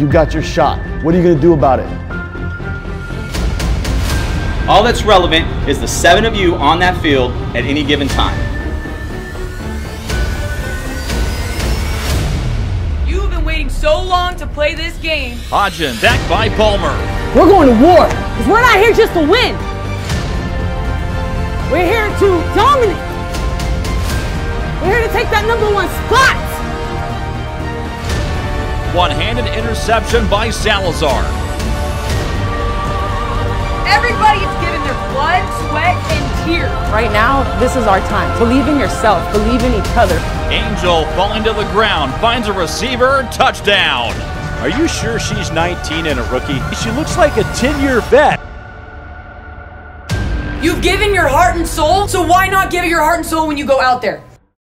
you got your shot. What are you going to do about it? All that's relevant is the seven of you on that field at any given time. You've been waiting so long to play this game. Hodgin, backed by Palmer. We're going to war because we're not here just to win. We're here to dominate. We're here to take that number one spot. One-handed interception by Salazar. Everybody is giving their blood, sweat, and tears. Right now, this is our time. Believe in yourself. Believe in each other. Angel falling to the ground, finds a receiver, touchdown. Are you sure she's 19 and a rookie? She looks like a 10-year vet. You've given your heart and soul, so why not give it your heart and soul when you go out there?